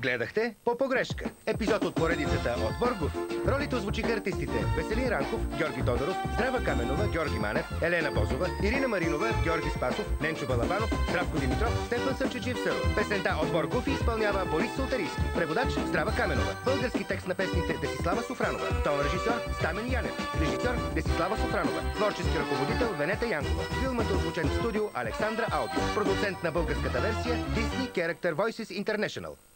Гледахте по погрешка. Епизод от поредицата от Боргов. Ролите озвучиха артистите Веселин Ранков, Георги Тодоров, Здрава Каменова, Георги Манев, Елена Бозова, Ирина Маринова, Георги Спасов, Ненчо Балабанов, Здравко Димитров, Стефан Съмчичив Съро. Песента от Боргов изпълнява Борис Салтарийски. Преводач Здрава Каменова. Български текст на песните Десислава Софранова. Тон режисьор Стамен Янев. Режисьор Десислава Софранова. Творчески ръководител Венета Янкова. Филмът е озвучен в студио Александра Алби. Продуцент на българската версия Disney Character Voices International.